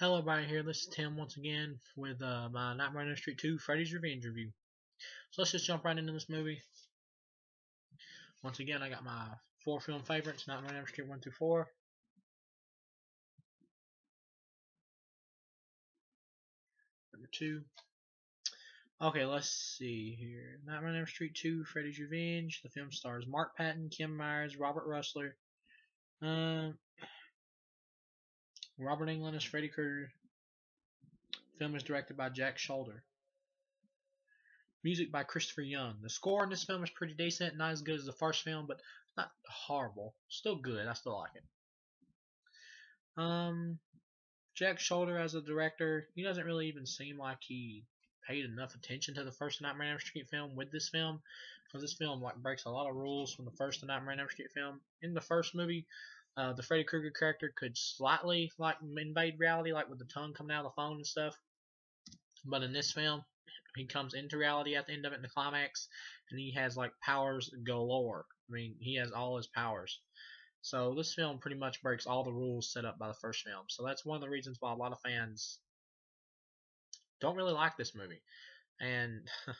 Hello everybody here, this is Tim once again with uh, my Nightmare on Elm Street 2 Freddy's Revenge review. So let's just jump right into this movie. Once again, I got my four film favorites, Nightmare on Elm Street 1 through 4. Number 2. Okay, let's see here. Nightmare on Elm Street 2 Freddy's Revenge. The film stars Mark Patton, Kim Myers, Robert Rusler. Um, Robert Englund as Freddy Krueger. Film is directed by Jack Sholder. Music by Christopher Young. The score in this film is pretty decent, not as good as the first film, but not horrible. Still good. I still like it. Um, Jack Sholder as a director, he doesn't really even seem like he paid enough attention to the first Nightmare on Elm Street film with this film, because this film like breaks a lot of rules from the first Nightmare on Elm Street film. In the first movie, uh, the Freddy Krueger character could slightly like invade reality, like with the tongue coming out of the phone and stuff. But in this film, he comes into reality at the end of it in the climax, and he has like powers galore. I mean, he has all his powers. So this film pretty much breaks all the rules set up by the first film. So that's one of the reasons why a lot of fans don't really like this movie. And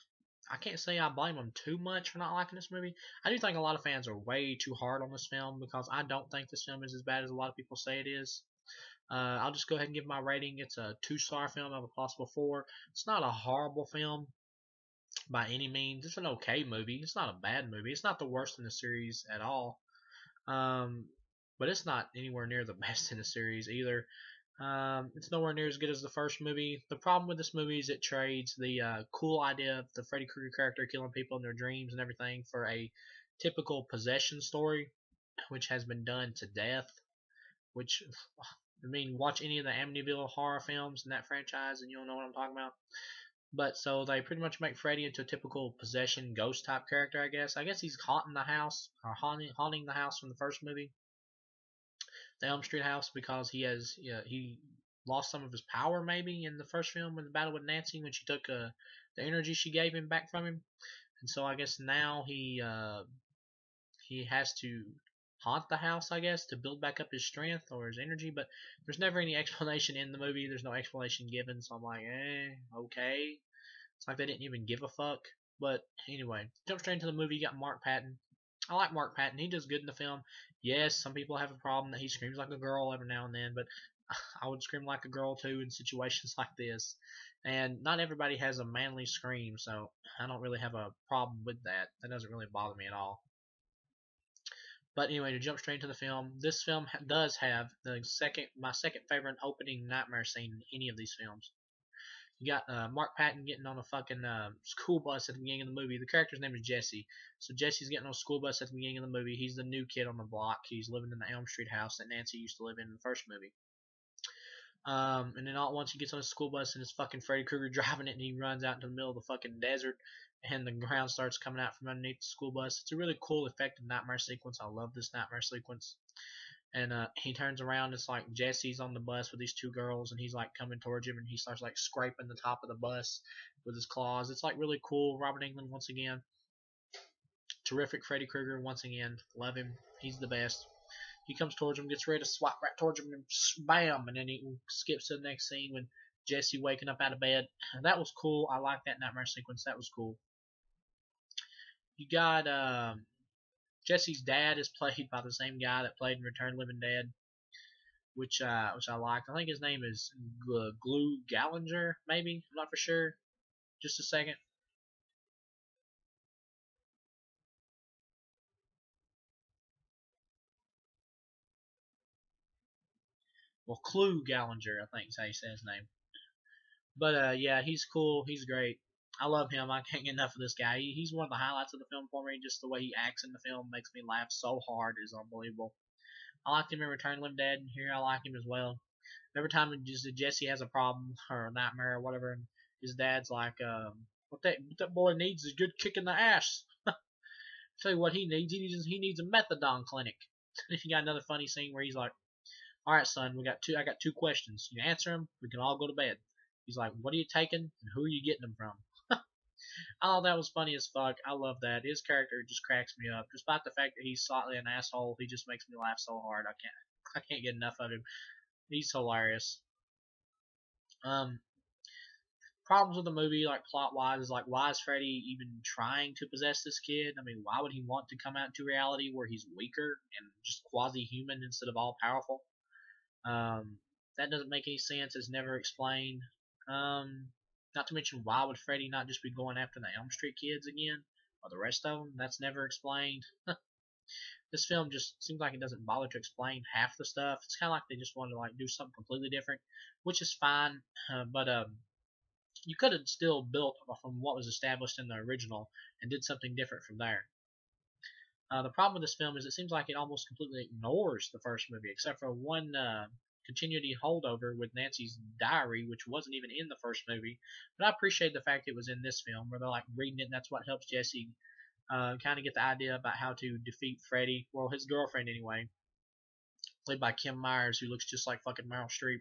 I can't say I blame them too much for not liking this movie. I do think a lot of fans are way too hard on this film because I don't think this film is as bad as a lot of people say it is. Uh, I'll just go ahead and give my rating. It's a two star film of a possible four. It's not a horrible film by any means. It's an okay movie. It's not a bad movie. It's not the worst in the series at all. Um, but it's not anywhere near the best in the series either. Um, it's nowhere near as good as the first movie. The problem with this movie is it trades the uh, cool idea of the Freddy Krueger character killing people in their dreams and everything for a typical possession story, which has been done to death. Which, I mean, watch any of the Amityville horror films in that franchise and you'll know what I'm talking about. But so they pretty much make Freddy into a typical possession ghost type character, I guess. I guess he's haunting the house or haunting, haunting the house from the first movie the Elm Street house because he has yeah, he lost some of his power maybe in the first film in the battle with Nancy when she took uh, the energy she gave him back from him, and so I guess now he uh, he has to haunt the house I guess to build back up his strength or his energy, but there's never any explanation in the movie. There's no explanation given, so I'm like, eh, okay. It's like they didn't even give a fuck. But anyway, jump straight into the movie. You got Mark Patton. I like Mark Patton. He does good in the film. Yes, some people have a problem that he screams like a girl every now and then, but I would scream like a girl too in situations like this. And not everybody has a manly scream, so I don't really have a problem with that. That doesn't really bother me at all. But anyway, to jump straight into the film, this film does have the second, my second favorite opening nightmare scene in any of these films. You got uh, Mark Patton getting on a fucking uh, school bus at the beginning of the movie. The character's name is Jesse. So Jesse's getting on a school bus at the beginning of the movie. He's the new kid on the block. He's living in the Elm Street house that Nancy used to live in in the first movie. Um, and then all at once he gets on a school bus and it's fucking Freddy Krueger driving it and he runs out into the middle of the fucking desert and the ground starts coming out from underneath the school bus. It's a really cool effective nightmare sequence. I love this nightmare sequence and uh, he turns around. It's like Jesse's on the bus with these two girls, and he's like coming towards him, and he starts like scraping the top of the bus with his claws. It's like really cool. Robert Englund once again, terrific. Freddy Krueger once again, love him. He's the best. He comes towards him, gets ready to swat right towards him, and bam, and then he skips to the next scene when Jesse waking up out of bed. That was cool. I like that nightmare sequence. That was cool. You got um, Jesse's dad is played by the same guy that played in Return Living Dead, which uh, which I liked. I think his name is Glue Gallinger, maybe. I'm not for sure. Just a second. Well, Clue Gallinger, I think is how you say his name. But uh, yeah, he's cool. He's great. I love him. I can't get enough of this guy. He, he's one of the highlights of the film for me. Just the way he acts in the film makes me laugh so hard is unbelievable. I liked him in Return of Living Dead. And here I like him as well. Every time just Jesse has a problem or a nightmare or whatever, and his dad's like, um, "What that what that boy needs is a good kick in the ass." Tell you what he needs. He needs he needs a methadone clinic. And you got another funny scene where he's like, "All right, son, we got two. I got two questions. You answer them, we can all go to bed." He's like, "What are you taking, and who are you getting them from?" Oh, that was funny as fuck. I love that. His character just cracks me up. Despite the fact that he's slightly an asshole, he just makes me laugh so hard. I can't I can't get enough of him. He's hilarious. Um, problems with the movie, like plot wise, is like why is Freddy even trying to possess this kid? I mean, why would he want to come out to reality where he's weaker and just quasi human instead of all powerful? Um, that doesn't make any sense. It's never explained. Um, not to mention, why would Freddy not just be going after the Elm Street kids again, or the rest of them? That's never explained. this film just seems like it doesn't bother to explain half the stuff. It's kind of like they just wanted to like do something completely different, which is fine. Uh, but um, you could have still built from what was established in the original and did something different from there. Uh, the problem with this film is it seems like it almost completely ignores the first movie, except for one uh, continuity holdover with Nancy's diary, which wasn't even in the first movie. But I appreciate the fact it was in this film, where they're like reading it, and that's what helps Jesse uh, kind of get the idea about how to defeat Freddy. Well, his girlfriend anyway, played by Kim Myers, who looks just like fucking Meryl Streep.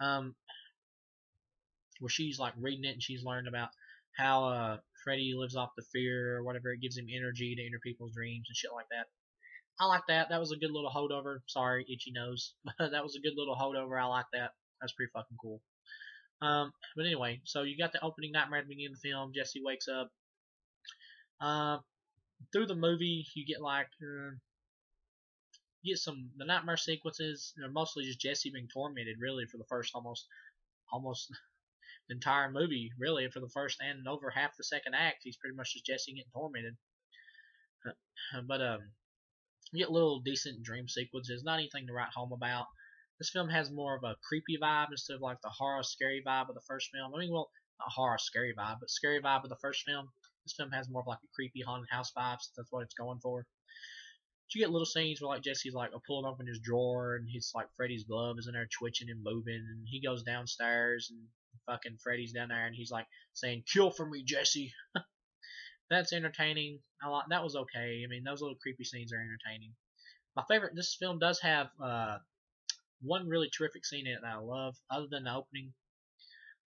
Um, where she's like reading it and she's learned about how uh, Freddy lives off the fear or whatever. It gives him energy to enter people's dreams and shit like that. I like that. That was a good little holdover. Sorry, itchy nose. that was a good little holdover. I like that. That's pretty fucking cool. Um, but anyway, so you got the opening nightmare at the beginning of the film. Jesse wakes up. Uh, through the movie, you get like uh, get some the nightmare sequences. They're mostly just Jesse being tormented, really, for the first almost almost the entire movie, really, for the first and over half the second act. He's pretty much just Jesse getting tormented. But um, you get little decent dream sequences, not anything to write home about. This film has more of a creepy vibe instead of like the horror scary vibe of the first film. I mean, well, not horror scary vibe, but scary vibe of the first film. This film has more of like a creepy haunted house vibe. So that's what it's going for. But you get little scenes where like Jesse's like pulling open his drawer and he's like Freddy's glove is in there twitching and moving, and he goes downstairs and fucking Freddy's down there and he's like saying "Kill for me, Jesse." that's entertaining. I like that was okay. I mean, those little creepy scenes are entertaining. My favorite. This film does have uh, one really terrific scene in it that I love, other than the opening.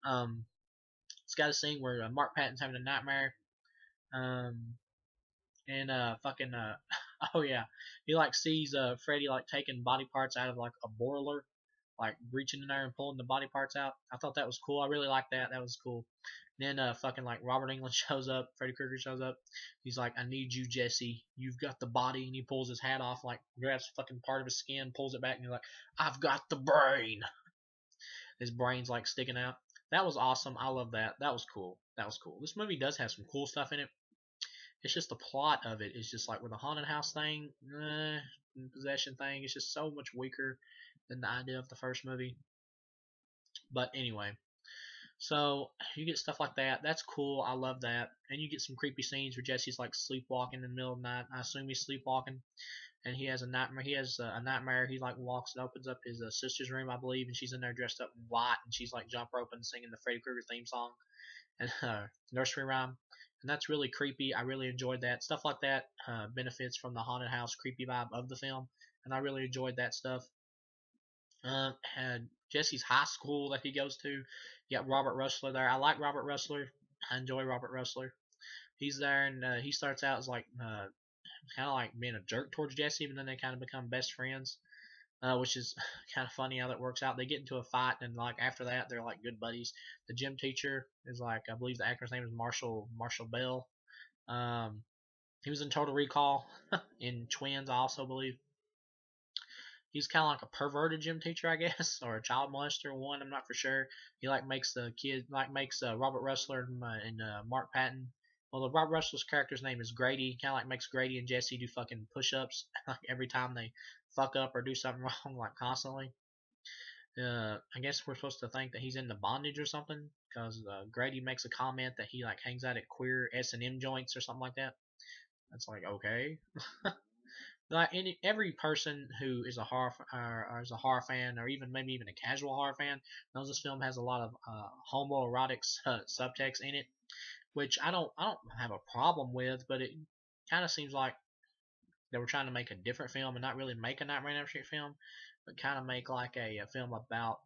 Um, it's got a scene where uh, Mark Patton's having a nightmare. Um, and uh, fucking uh, oh yeah, he like sees uh Freddy like taking body parts out of like a boiler, like reaching in there and pulling the body parts out. I thought that was cool. I really liked that. That was cool. Then uh, fucking like Robert Englund shows up, Freddy Krueger shows up. He's like, I need you, Jesse. You've got the body, and he pulls his hat off, like grabs fucking part of his skin, pulls it back, and he's like, I've got the brain. His brain's like sticking out. That was awesome. I love that. That was cool. That was cool. This movie does have some cool stuff in it. It's just the plot of it. it is just like with the haunted house thing, eh, possession thing. It's just so much weaker than the idea of the first movie. But anyway, so you get stuff like that. That's cool. I love that. And you get some creepy scenes where Jesse's like sleepwalking in the middle of the night. I assume he's sleepwalking, and he has a nightmare. He has a nightmare. He like walks and opens up his uh, sister's room, I believe, and she's in there dressed up in white, and she's like jump roping, singing the Freddy Krueger theme song and uh, nursery rhyme. And that's really creepy. I really enjoyed that. Stuff like that uh, benefits from the haunted house creepy vibe of the film, and I really enjoyed that stuff. Um, and Jesse's high school that he goes to. You got Robert Rusler there. I like Robert Rusler. I enjoy Robert Rusler. He's there, and uh, he starts out as like uh, kind of like being a jerk towards Jesse, but then they kind of become best friends, uh, which is kind of funny how that works out. They get into a fight, and like after that, they're like good buddies. The gym teacher is like I believe the actor's name is Marshall Marshall Bell. Um, he was in Total Recall in Twins, I also believe he's kind of like a perverted gym teacher, I guess, or a child molester. One, I'm not for sure. He like makes the kid like makes uh, Robert Rusler and, uh, and uh, Mark Patton. Well, the Robert Rusler's character's name is Grady. Kind of like makes Grady and Jesse do fucking push-ups like every time they fuck up or do something wrong, like constantly. Uh, I guess we're supposed to think that he's into bondage or something, because uh, Grady makes a comment that he like hangs out at queer S and M joints or something like that. That's like okay. Like any every person who is a horror or, or, is a horror fan or even maybe even a casual horror fan knows this film has a lot of uh, homoerotic uh, subtext in it, which I don't I don't have a problem with, but it kind of seems like they were trying to make a different film and not really make a Nightmare on Elm Street film, but kind of make like a, a film about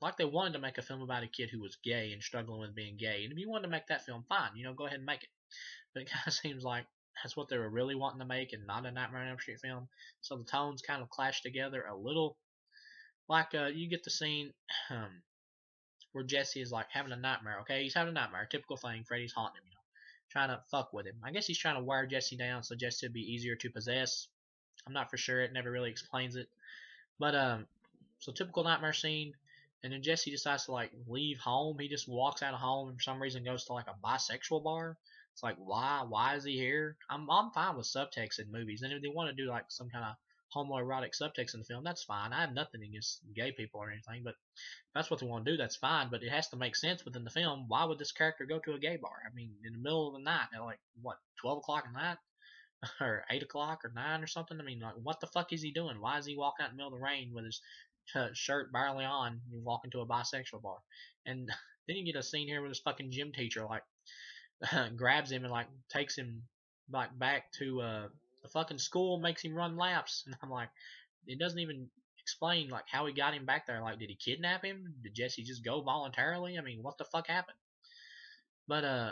like they wanted to make a film about a kid who was gay and struggling with being gay. And if you wanted to make that film, fine, you know, go ahead and make it. But it kind of seems like that's what they were really wanting to make and not a Nightmare on Elm Street film. So the tones kind of clash together a little. Like uh, you get the scene um, where Jesse is like having a nightmare. Okay, he's having a nightmare. Typical thing. Freddy's haunting him. You know, trying to fuck with him. I guess he's trying to wire Jesse down so Jesse would be easier to possess. I'm not for sure. It never really explains it. But um, so typical nightmare scene. And then Jesse decides to like leave home. He just walks out of home and for some reason goes to like a bisexual bar. It's like why? Why is he here? I'm I'm fine with subtext in movies, and if they want to do like some kind of homoerotic subtext in the film, that's fine. I have nothing against gay people or anything, but if that's what they want to do, that's fine. But it has to make sense within the film. Why would this character go to a gay bar? I mean, in the middle of the night, at like what, twelve o'clock at night, or eight o'clock or nine or something? I mean, like, what the fuck is he doing? Why is he walking out in the middle of the rain with his shirt barely on and walking to a bisexual bar? And then you get a scene here with this fucking gym teacher like grabs him and like takes him like back to uh the fucking school makes him run laps. And I'm like it doesn't even explain like how he got him back there. Like did he kidnap him? Did Jesse just go voluntarily? I mean what the fuck happened? But uh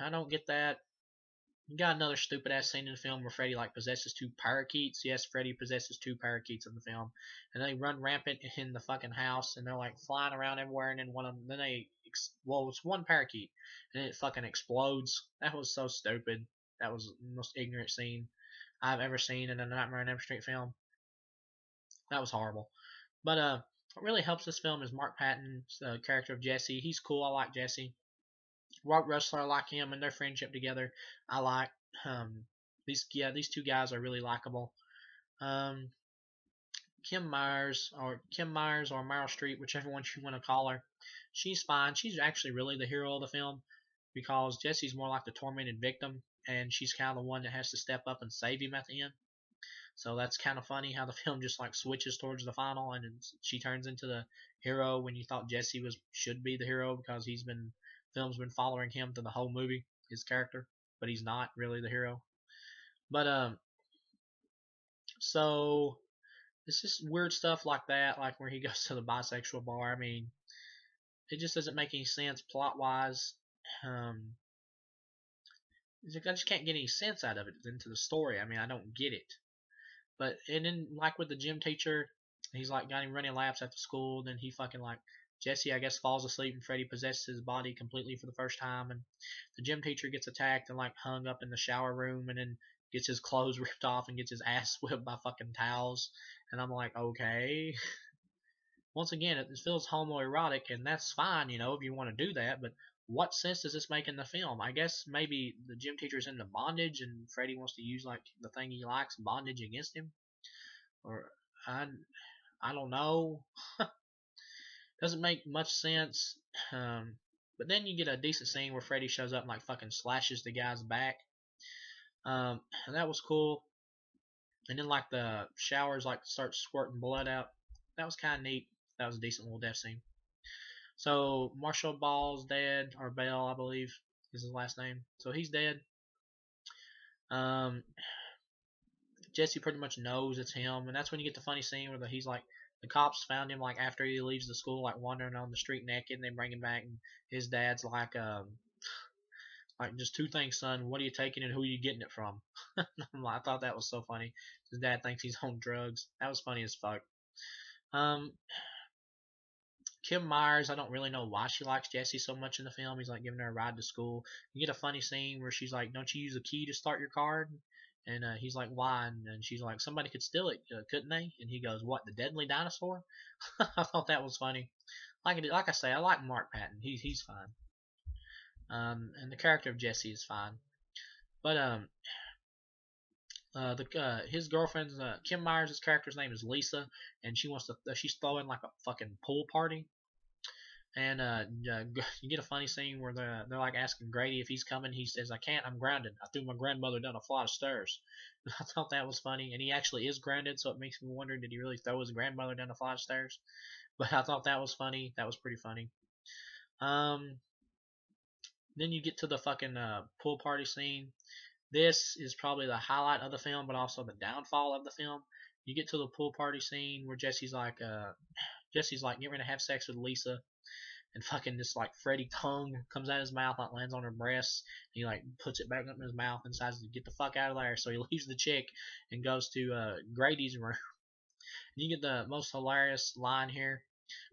I don't get that. You got another stupid ass scene in the film where Freddy like possesses two parakeets. Yes, Freddy possesses two parakeets in the film, and they run rampant in the fucking house, and they're like flying around everywhere. And then one of them, then they well, it's one parakeet, and it fucking explodes. That was so stupid. That was the most ignorant scene I've ever seen in a Nightmare on Elm Street film. That was horrible. But uh, what really helps this film is Mark Patton's uh, character of Jesse. He's cool. I like Jesse. Rob Rusler, I like him and their friendship together. I like um, these. Yeah, these two guys are really likable. Um, Kim Myers or Kim Myers or Meryl Streep, whichever one you want to call her she's fine. She's actually really the hero of the film because Jesse's more like the tormented victim, and she's kind of the one that has to step up and save him at the end. So that's kind of funny how the film just like switches towards the final, and she turns into the hero when you thought Jesse was should be the hero because he's been film's been following him through the whole movie, his character, but he's not really the hero. But um, so it's just weird stuff like that, like where he goes to the bisexual bar. I mean, it just doesn't make any sense plot wise. Um, I just can't get any sense out of it into the story. I mean, I don't get it. But and then like with the gym teacher, he's like got him running laps after school. Then he fucking like Jesse, I guess, falls asleep and Freddy possesses his body completely for the first time. And the gym teacher gets attacked and like hung up in the shower room, and then gets his clothes ripped off and gets his ass whipped by fucking towels. And I'm like, okay. once again, it feels homoerotic, and that's fine, you know, if you want to do that. But what sense does this make in the film? I guess maybe the gym teacher's into bondage, and Freddy wants to use like the thing he likes, bondage against him, or I, I don't know. Doesn't make much sense. Um, but then you get a decent scene where Freddy shows up and like fucking slashes the guy's back. Um, and that was cool. And then like the showers like start squirting blood out. That was kind of neat that was a decent little death scene. So Marshall Ball's dead, or Bell, I believe, is his last name. So he's dead. Um, Jesse pretty much knows it's him, and that's when you get the funny scene where the, he's like, the cops found him like after he leaves the school, like wandering on the street naked, and they bring him back, and his dad's like, um, like just two things, son. What are you taking, and who are you getting it from? I thought that was so funny. His dad thinks he's on drugs. That was funny as fuck. Um, Kim Myers, I don't really know why she likes Jesse so much in the film. He's like giving her a ride to school. You get a funny scene where she's like, "Don't you use a key to start your card?" And uh, he's like, "Why?" And, and, she's like, "Somebody could steal it, uh, couldn't they?" And he goes, "What? The deadly dinosaur?" I thought that was funny. Like like I say, I like Mark Patton. He's he's fine. Um, and the character of Jesse is fine. But um, uh, the uh, his girlfriend's uh, Kim Myers' character's name is Lisa, and she wants to uh, she's throwing like a fucking pool party, and uh, you get a funny scene where they're they're like asking Grady if he's coming. He says, "I can't. I'm grounded. I threw my grandmother down a flight of stairs." I thought that was funny, and he actually is grounded, so it makes me wonder did he really throw his grandmother down a flight of stairs? But I thought that was funny. That was pretty funny. Um, then you get to the fucking uh, pool party scene this is probably the highlight of the film, but also the downfall of the film. You get to the pool party scene where Jesse's like, uh, Jesse's like getting ready to have sex with Lisa, and fucking this like Freddy tongue comes out of his mouth, like lands on her breasts. He like puts it back up in his mouth and decides to get the fuck out of there. So he leaves the chick and goes to uh, Grady's room. And you get the most hilarious line here,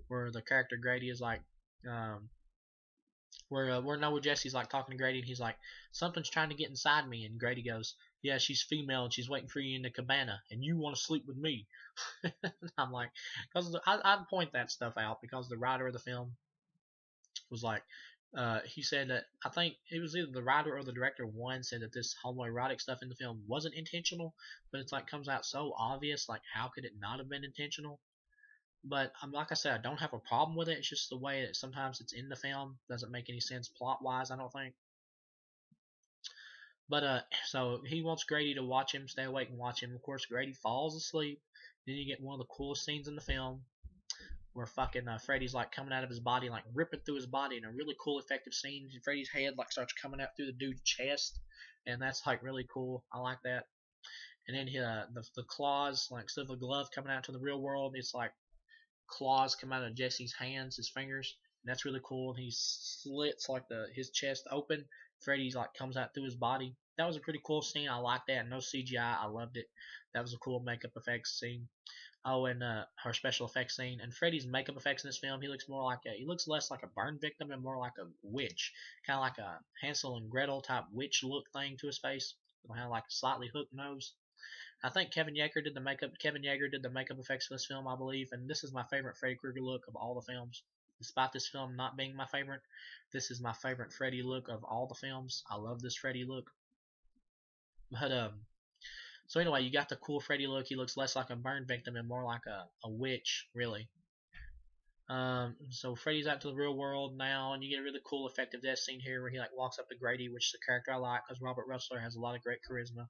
where the character Grady is like, Um, where uh, where Noah Jesse's like talking to Grady, and he's like, "Something's trying to get inside me," and Grady goes, "Yeah, she's female, and she's waiting for you in the cabana, and you want to sleep with me." I'm like, because I I point that stuff out because the writer of the film was like, uh, he said that I think it was either the writer or the director one said that this homoerotic stuff in the film wasn't intentional, but it's like comes out so obvious. Like, how could it not have been intentional? But um, like I said, I don't have a problem with it. It's just the way that sometimes it's in the film doesn't make any sense plot wise. I don't think. But uh, so he wants Grady to watch him, stay awake and watch him. Of course, Grady falls asleep. Then you get one of the coolest scenes in the film, where fucking uh, Freddy's like coming out of his body, like ripping through his body in a really cool, effective scene. Freddy's head like starts coming out through the dude's chest, and that's like really cool. I like that. And then uh, the the claws, like of the glove coming out to the real world, it's like claws come out of Jesse's hands, his fingers. And that's really cool. And he slits like the his chest open. Freddy's like comes out through his body. That was a pretty cool scene. I like that. No CGI. I loved it. That was a cool makeup effects scene. Oh, and uh, her special effects scene. And Freddy's makeup effects in this film, he looks more like a, he looks less like a burn victim and more like a witch, kind of like a Hansel and Gretel type witch look thing to his face, kind of like a slightly hooked nose. I think Kevin Yagher did the makeup. Kevin Yagher did the makeup effects for this film, I believe, and this is my favorite Freddy Krueger look of all the films. Despite this film not being my favorite, this is my favorite Freddy look of all the films. I love this Freddy look. But um, so anyway, you got the cool Freddy look. He looks less like a burn victim and more like a, a witch, really. Um, so Freddy's out to the real world now, and you get a really cool effective death scene here where he like walks up to Grady, which is a character I like because Robert Rusler has a lot of great charisma.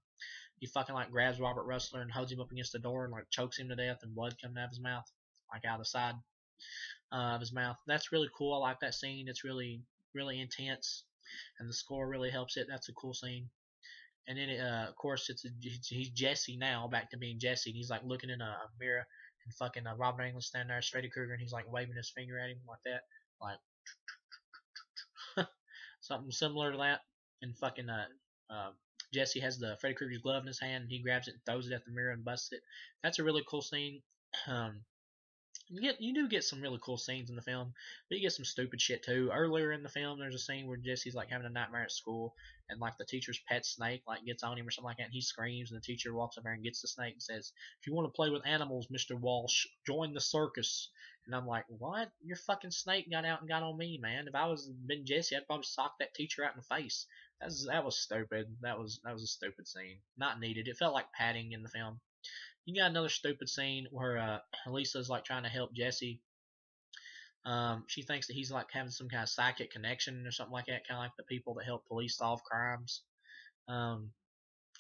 He fucking like grabs Robert Rusler and holds him up against the door and like chokes him to death and blood coming out of his mouth, like out of the side uh, of his mouth. That's really cool. I like that scene. It's really really intense, and the score really helps it. That's a cool scene. And then, uh, of course, it's a, he's Jesse now, back to being Jesse. And he's like looking in a mirror, and fucking uh, Robert Englund standing there, Freddy Krueger, and he's like waving his finger at him like that, like something similar to that. And fucking uh, uh, Jesse has the Freddy Krueger's glove in his hand, and he grabs it and throws it at the mirror and busts it. That's a really cool scene. Um, you get you do get some really cool scenes in the film, but you get some stupid shit too. Earlier in the film, there's a scene where Jesse's like having a nightmare at school, and like the teacher's pet snake like gets on him or something like that, and he screams, and the teacher walks there and gets the snake and says, "If you want to play with animals, Mister Walsh, join the circus." And I'm like, "What? Your fucking snake got out and got on me, man. If I was been Jesse, I'd probably sock that teacher out in the face." That was that was stupid. That was that was a stupid scene. Not needed. It felt like padding in the film. You got another stupid scene where uh, Lisa's like trying to help Jesse. Um, she thinks that he's like having some kind of psychic connection or something like that, kind of like the people that help police solve crimes. Um,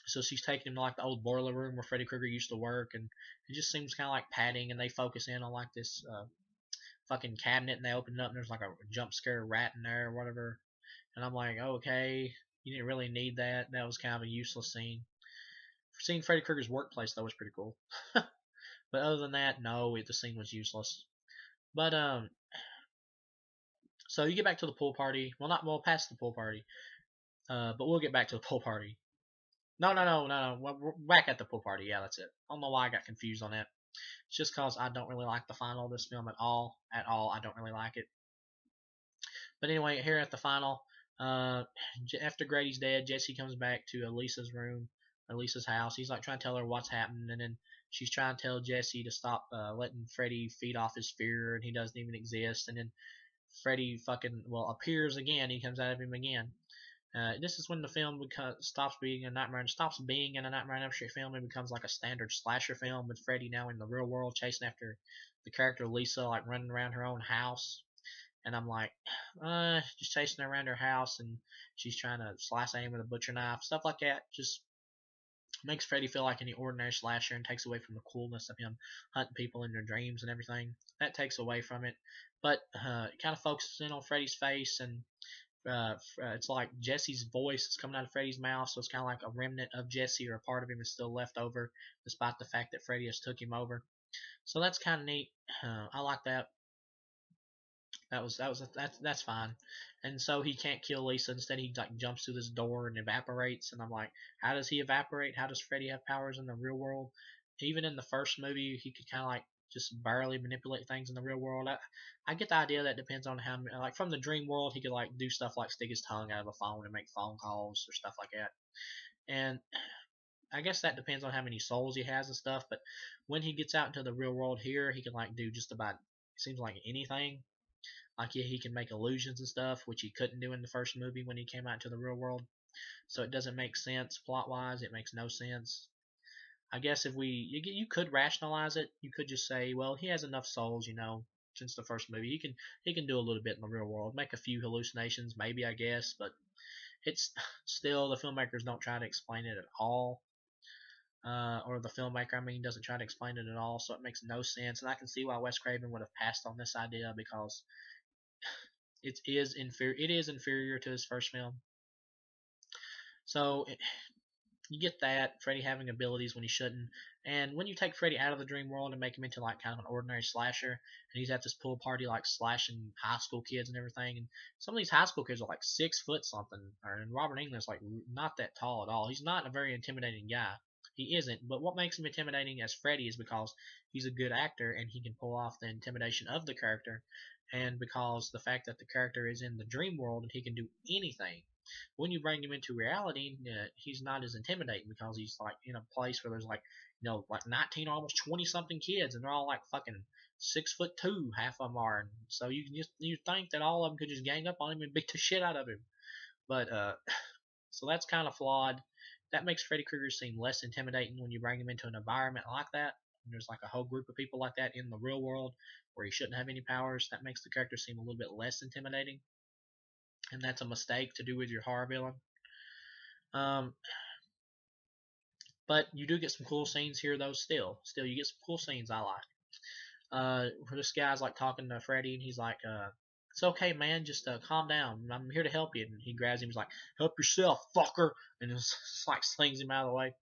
so she's taking him to like the old boiler room where Freddy Krueger used to work, and it just seems kind of like padding. And they focus in on like this uh, fucking cabinet, and they open it up, and there's like a jump scare rat in there or whatever. And I'm like, okay, you didn't really need that. That was kind of a useless scene seeing Freddy Krueger's workplace though was pretty cool. but other than that, no, it, the scene was useless. But um, so you get back to the pool party. Well, not well past the pool party. Uh, but we'll get back to the pool party. No, no, no, no, no. We're back at the pool party. Yeah, that's it. I don't know why I got confused on that. It's just because I don't really like the final of this film at all. At all, I don't really like it. But anyway, here at the final, uh, after Grady's dead, Jesse comes back to Elisa's room Lisa's house. He's like trying to tell her what's happening, and then she's trying to tell Jesse to stop uh, letting Freddy feed off his fear, and he doesn't even exist. And then Freddy fucking well appears again. He comes out of him again. Uh, this is when the film stops being a Nightmare and stops being in a Nightmare on Elm Street film and becomes like a standard slasher film with Freddy now in the real world chasing after the character Lisa, like running around her own house. And I'm like, uh, just chasing around her house, and she's trying to slice him with a butcher knife, stuff like that. Just makes Freddy feel like any ordinary slasher and takes away from the coolness of him hunting people in their dreams and everything. That takes away from it, but uh, it kind of focuses in on Freddy's face and uh, uh, it's like Jesse's voice is coming out of Freddy's mouth, so it's kind of like a remnant of Jesse or a part of him is still left over, despite the fact that Freddy has took him over. So that's kind of neat. Uh, I like that. That was that was that's that's fine. And so he can't kill Lisa. Instead, he like jumps through this door and evaporates. And I'm like, how does he evaporate? How does Freddy have powers in the real world? Even in the first movie, he could kind of like just barely manipulate things in the real world. I, I get the idea that depends on how like from the dream world he could like do stuff like stick his tongue out of a phone and make phone calls or stuff like that. And I guess that depends on how many souls he has and stuff. But when he gets out into the real world here, he can like do just about seems like anything. Like yeah, he can make illusions and stuff, which he couldn't do in the first movie when he came out into the real world. So it doesn't make sense plot wise. It makes no sense. I guess if we you, you could rationalize it, you could just say, well, he has enough souls, you know, since the first movie. He can he can do a little bit in the real world, make a few hallucinations, maybe I guess, but it's still the filmmakers don't try to explain it at all. Uh, or the filmmaker, I mean, doesn't try to explain it at all, so it makes no sense. And I can see why Wes Craven would have passed on this idea because it is inferior. It is inferior to his first film. So it, you get that Freddy having abilities when he shouldn't, and when you take Freddy out of the dream world and make him into like kind of an ordinary slasher, and he's at this pool party like slashing high school kids and everything, and some of these high school kids are like six foot something, and Robert Englund's like not that tall at all. He's not a very intimidating guy. He isn't, but what makes him intimidating as Freddy is because he's a good actor and he can pull off the intimidation of the character, and because the fact that the character is in the dream world and he can do anything when you bring him into reality, uh, he's not as intimidating because he's like in a place where there's like, you know, like 19, almost 20 something kids, and they're all like fucking six foot two, half of them are. And so you can just you think that all of them could just gang up on him and beat the shit out of him, but uh, so that's kind of flawed. That makes Freddy Krueger seem less intimidating when you bring him into an environment like that. And there's like a whole group of people like that in the real world where he shouldn't have any powers. That makes the character seem a little bit less intimidating and that's a mistake to do with your horror villain. Um, but you do get some cool scenes here, though. Still, still, you get some cool scenes I like. Uh, where this guy's like talking to Freddy, and he's like, uh, "It's okay, man. Just uh, calm down. I'm here to help you." And he grabs him. He's like, "Help yourself, fucker!" And just, just like slings him out of the way.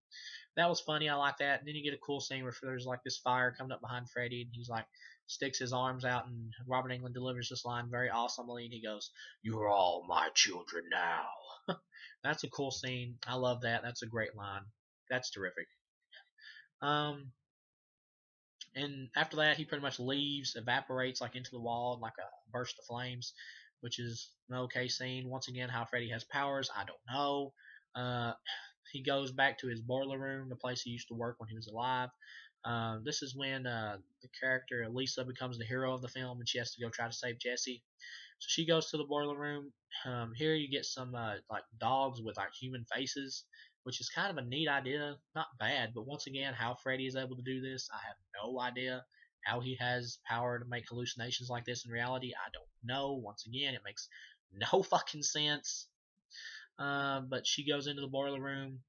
That was funny. I like that. And then you get a cool scene where there's like this fire coming up behind Freddy, and he's like, sticks his arms out, and Robert Englund delivers this line very awesomely, and he goes, "You're all my children now." That's a cool scene. I love that. That's a great line. That's terrific. Um, and after that, he pretty much leaves, evaporates like into the wall, like a burst of flames, which is an okay scene. Once again, how Freddy has powers, I don't know. Uh, he goes back to his boiler room, the place he used to work when he was alive. Um, this is when uh, the character Lisa becomes the hero of the film, and she has to go try to save Jesse. So she goes to the boiler room. Um, here you get some uh, like dogs with like human faces, which is kind of a neat idea. Not bad, but once again, how Freddy is able to do this, I have no idea. How he has power to make hallucinations like this in reality, I don't know. Once again, it makes no fucking sense. Uh, but she goes into the boiler room.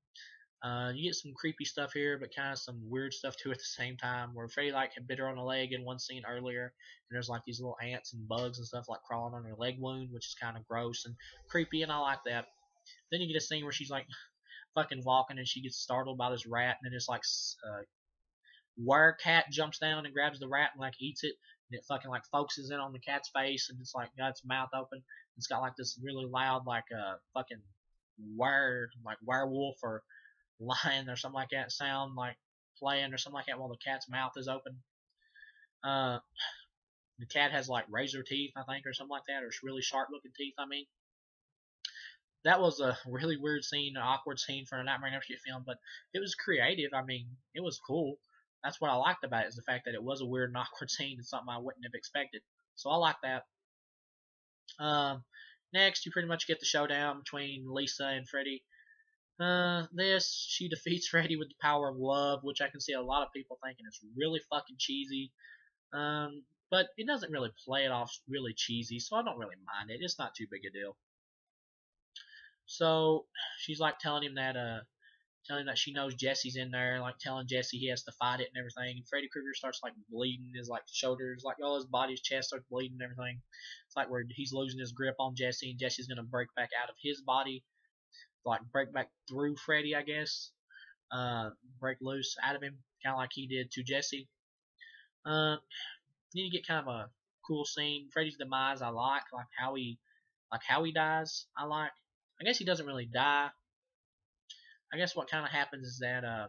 Uh, you get some creepy stuff here, but kind of some weird stuff too at the same time. Where Freddy like had bit her on the leg in one scene earlier, and there's like these little ants and bugs and stuff like crawling on her leg wound, which is kind of gross and creepy, and I like that. Then you get a scene where she's like fucking walking, and she gets startled by this rat, and then it's like uh, cat jumps down and grabs the rat and like eats it, and it fucking like focuses in on the cat's face, and it's like got its mouth open. It's got like this really loud like uh fucking wire like werewolf or lion or something like that sound like playing or something like that while the cat's mouth is open. Uh, the cat has like razor teeth, I think, or something like that, or really sharp looking teeth. I mean, that was a really weird scene, an awkward scene for a Nightmare on Elm Street film, but it was creative. I mean, it was cool. That's what I liked about it is the fact that it was a weird and awkward scene and something I wouldn't have expected. So I like that. Um, next, you pretty much get the showdown between Lisa and Freddy. Uh, this, she defeats Freddy with the power of love, which I can see a lot of people thinking is really fucking cheesy. Um, but it doesn't really play it off really cheesy, so I don't really mind it. It's not too big a deal. So she's like telling him that uh telling him that she knows Jesse's in there, like telling Jesse he has to fight it and everything. And Freddy Krueger starts like bleeding his like shoulders, like all his body, his chest starts bleeding and everything. It's like where he's losing his grip on Jesse and Jesse's gonna break back out of his body like break back through Freddy, I guess. Uh, break loose out of him, kind of like he did to Jesse. Uh, then you get kind of a cool scene. Freddy's demise, I like, like how he, like how he dies. I like. I guess he doesn't really die. I guess what kind of happens is that uh,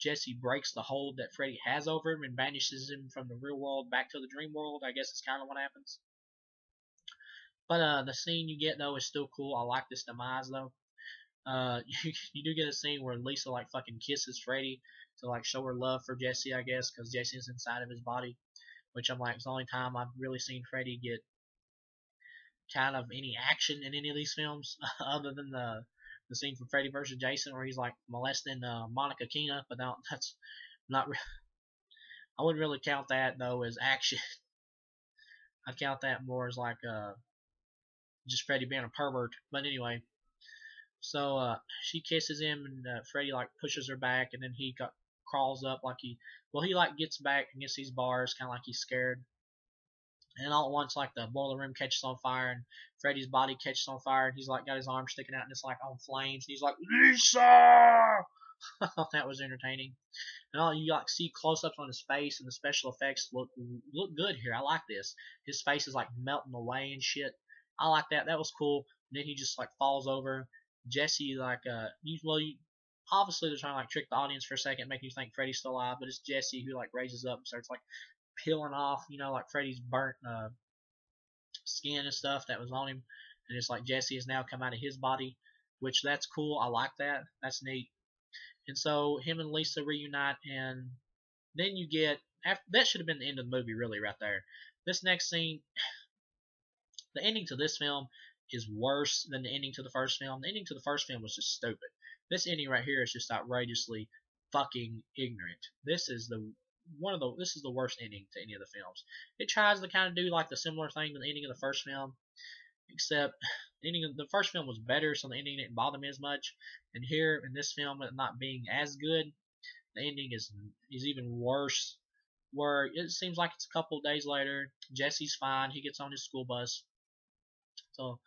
Jesse breaks the hold that Freddy has over him and banishes him from the real world back to the dream world. I guess is kind of what happens. But uh, the scene you get though is still cool. I like this demise though. Uh, you, you do get a scene where Lisa like fucking kisses Freddy to like show her love for Jesse, I guess, because Jesse's inside of his body. Which I'm like, it's the only time I've really seen Freddy get kind of any action in any of these films, other than the the scene from Freddy vs. Jason where he's like molesting uh, Monica Keena, but that's not. Re- I wouldn't really count that though as action. I'd count that more as like uh, just Freddy being a pervert. But anyway, so uh, she kisses him and uh, Freddy like pushes her back, and then he got, crawls up like he well he like gets back against these bars, kind of like he's scared. And all at once, like the boiler room catches on fire, and Freddy's body catches on fire, and he's like got his arm sticking out, and it's like on flames. And he's like, Lisa! That was entertaining. And all you like see close-ups on his face, and the special effects look look good here. I like this. His face is like melting away and shit. I like that. That was cool. And then he just like falls over. Jesse like uh, you well you obviously they're trying to like trick the audience for a second, make you think Freddy's still alive, but it's Jesse who like raises up and starts like peeling off, you know, like Freddy's burnt uh, skin and stuff that was on him, and it's like Jesse has now come out of his body, which that's cool. I like that. That's neat. And so him and Lisa reunite, and then you get after that should have been the end of the movie, really, right there. This next scene, the ending to this film is worse than the ending to the first film. The ending to the first film was just stupid. This ending right here is just outrageously fucking ignorant. This is the one of the this is the worst ending to any of the films. It tries to kind of do like the similar thing to the ending of the first film, except the ending of the first film was better, so the ending didn't bother me as much. And here in this film, not being as good, the ending is is even worse. Where it seems like it's a couple days later, Jesse's fine, he gets on his school bus. So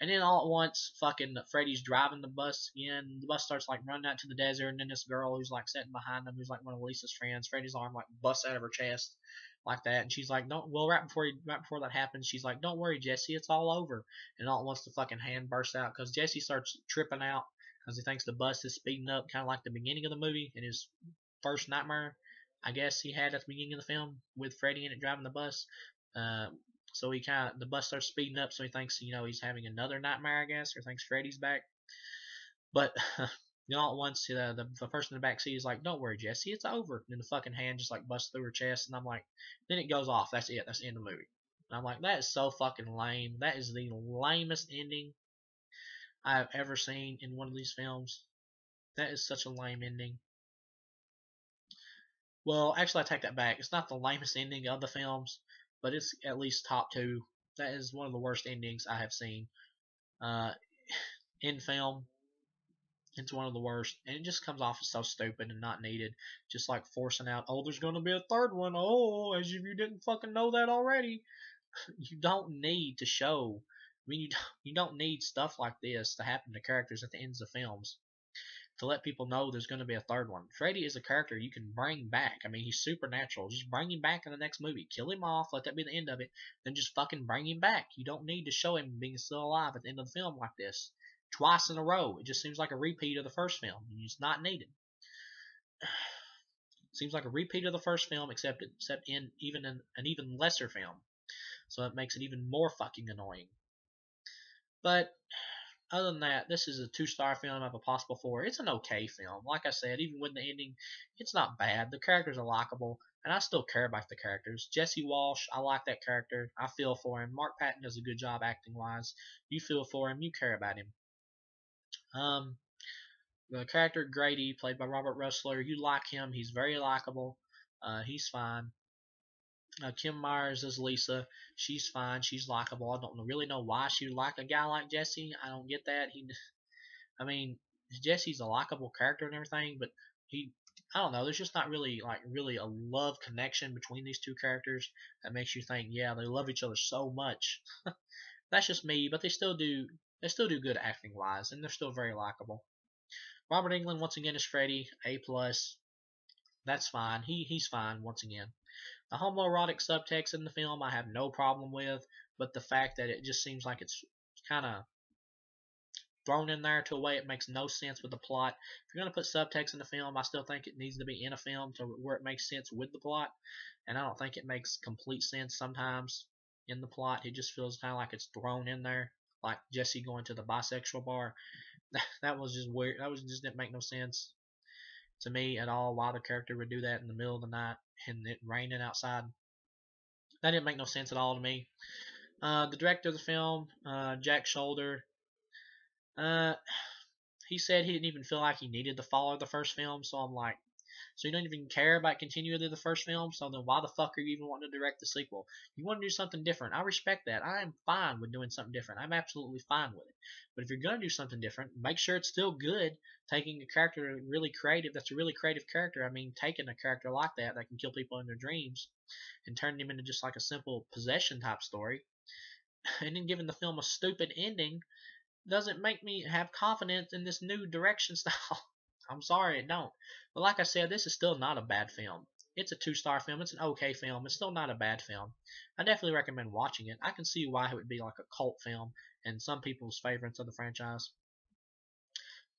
and then all at once, fucking Freddy's driving the bus again. The bus starts like running out to the desert, and then this girl who's like sitting behind them, who's like one of Lisa's friends, Freddy's arm like busts out of her chest like that, and she's like, "Don't." Well, right before he, right before that happens, she's like, "Don't worry, Jesse, it's all over." And all at once, the fucking hand bursts out because Jesse starts tripping out because he thinks the bus is speeding up, kind of like the beginning of the movie in his first nightmare. I guess he had at the beginning of the film with Freddy in it driving the bus. Uh, so he kind of the bus starts speeding up, so he thinks you know he's having another nightmare, I guess, or thinks Freddy's back. But you know, at once uh, the the person in the back seat is like, "Don't worry, Jesse, it's over." And then the fucking hand just like busts through her chest, and I'm like, then it goes off. That's it. That's the end of the movie. And I'm like, that is so fucking lame. That is the lamest ending I have ever seen in one of these films. That is such a lame ending. Well, actually, I take that back. It's not the lamest ending of the films but it's at least top two. That is one of the worst endings I have seen uh, in film. It's one of the worst, and it just comes off as so stupid and not needed. Just like forcing out, oh, there's gonna be a third one. Oh, as if you didn't fucking know that already. you don't need to show. I mean, you don't, you don't need stuff like this to happen to characters at the ends of films to let people know there's going to be a third one. Freddy is a character you can bring back. I mean, he's supernatural. Just bring him back in the next movie. Kill him off. Let that be the end of it. Then just fucking bring him back. You don't need to show him being still alive at the end of the film like this. Twice in a row. It just seems like a repeat of the first film. It's not needed. seems like a repeat of the first film, except except in even in an even lesser film. So it makes it even more fucking annoying. But other than that, this is a two star film of a possible four. It's an okay film. Like I said, even with the ending, it's not bad. The characters are likable, and I still care about the characters. Jesse Walsh, I like that character. I feel for him. Mark Patton does a good job acting wise. You feel for him. You care about him. Um, the character Grady, played by Robert Rusler, you like him. He's very likable. Uh, he's fine. Uh, Kim Myers is Lisa. She's fine. She's likable. I don't really know why she would like a guy like Jesse. I don't get that. He, I mean, Jesse's a likable character and everything, but he, I don't know. There's just not really like really a love connection between these two characters that makes you think, yeah, they love each other so much. That's just me, but they still do. They still do good acting wise, and they're still very likable. Robert Englund once again is Freddy, A plus. That's fine. He he's fine once again. The homoerotic subtext in the film I have no problem with, but the fact that it just seems like it's kind of thrown in there to a way it makes no sense with the plot. If you're gonna put subtext in the film, I still think it needs to be in a film to where it makes sense with the plot, and I don't think it makes complete sense sometimes in the plot. It just feels kind of like it's thrown in there, like Jesse going to the bisexual bar. that was just weird. That was just didn't make no sense to me at all. Why the character would do that in the middle of the night and it raining outside. That didn't make no sense at all to me. Uh, the director of the film, uh, Jack Sholder, uh, he said he didn't even feel like he needed to follow the first film. So I'm like, so you don't even care about continuing the first film. So then why the fuck are you even wanting to direct the sequel? You want to do something different. I respect that. I am fine with doing something different. I'm absolutely fine with it. But if you're gonna do something different, make sure it's still good. Taking a character really creative, that's a really creative character. I mean, taking a character like that that can kill people in their dreams and turning him into just like a simple possession type story, and then giving the film a stupid ending doesn't make me have confidence in this new direction style. I'm sorry, it don't. But like I said, this is still not a bad film. It's a two star film. It's an okay film. It's still not a bad film. I definitely recommend watching it. I can see why it would be like a cult film and some people's favorites of the franchise.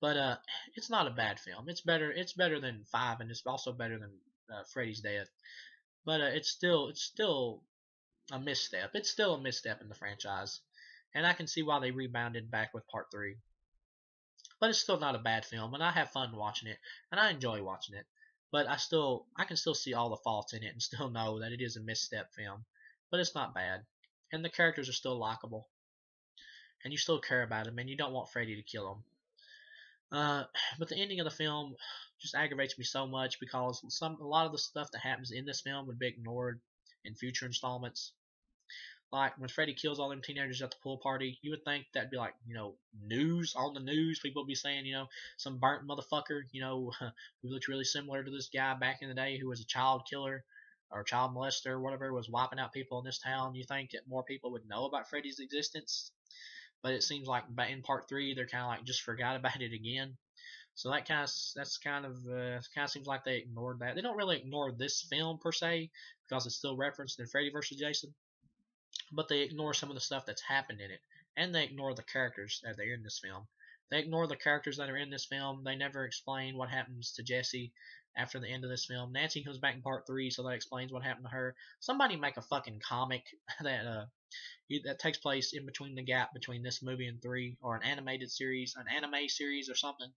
But uh, it's not a bad film. It's better. It's better than Five, and it's also better than uh, Freddy's Dead. But uh, it's still it's still a misstep. It's still a misstep in the franchise, and I can see why they rebounded back with Part Three but it's still not a bad film, and I have fun watching it, and I enjoy watching it. But I still, I can still see all the faults in it, and still know that it is a misstep film. But it's not bad, and the characters are still likable, and you still care about them, and you don't want Freddy to kill them. Uh, but the ending of the film just aggravates me so much because some a lot of the stuff that happens in this film would be ignored in future installments like when Freddy kills all them teenagers at the pool party, you would think that'd be like, you know, news on the news. People would be saying, you know, some burnt motherfucker, you know, who looks really similar to this guy back in the day who was a child killer or child molester or whatever was wiping out people in this town. You think that more people would know about Freddy's existence, but it seems like in part three they're kind of like just forgot about it again. So that kind of that's kind of uh, kind of seems like they ignored that. They don't really ignore this film per se because it's still referenced in Freddy vs. Jason but they ignore some of the stuff that's happened in it, and they ignore the characters that are in this film. They ignore the characters that are in this film. They never explain what happens to Jesse after the end of this film. Nancy comes back in part three, so that explains what happened to her. Somebody make a fucking comic that uh that takes place in between the gap between this movie and three, or an animated series, an anime series, or something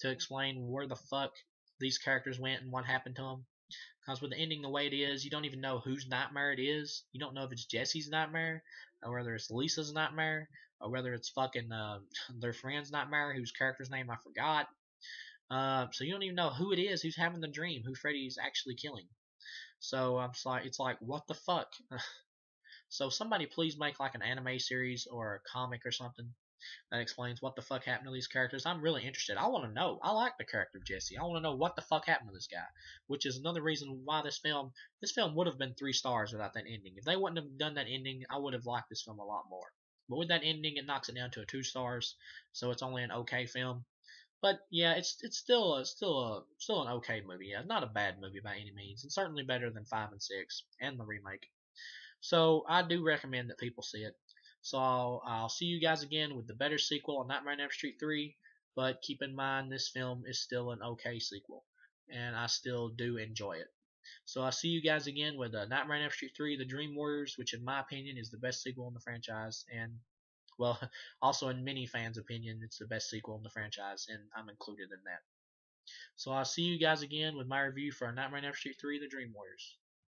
to explain where the fuck these characters went and what happened to them. Because with the ending the way it is, you don't even know whose nightmare it is. You don't know if it's Jesse's nightmare, or whether it's Lisa's nightmare, or whether it's fucking uh, their friend's nightmare, whose character's name I forgot. Uh, so you don't even know who it is who's having the dream, who Freddy's actually killing. So I'm like, it's like, what the fuck? so somebody please make like an anime series or a comic or something that explains what the fuck happened to these characters. I'm really interested. I want to know. I like the character of Jesse. I want to know what the fuck happened to this guy, which is another reason why this film this film would have been three stars without that ending. If they wouldn't have done that ending, I would have liked this film a lot more. But with that ending, it knocks it down to a two stars, so it's only an okay film. But yeah, it's it's still a, still a still an okay movie. Yeah, not a bad movie by any means, and certainly better than five and six and the remake. So I do recommend that people see it. So I'll, I'll see you guys again with the better sequel on Nightmare on Elm Street 3. But keep in mind, this film is still an okay sequel, and I still do enjoy it. So I'll see you guys again with uh, Nightmare on Elm Street 3, The Dream Warriors, which in my opinion is the best sequel in the franchise, and well, also in many fans' opinion, it's the best sequel in the franchise, and I'm included in that. So I'll see you guys again with my review for Nightmare on Elm Street 3, The Dream Warriors.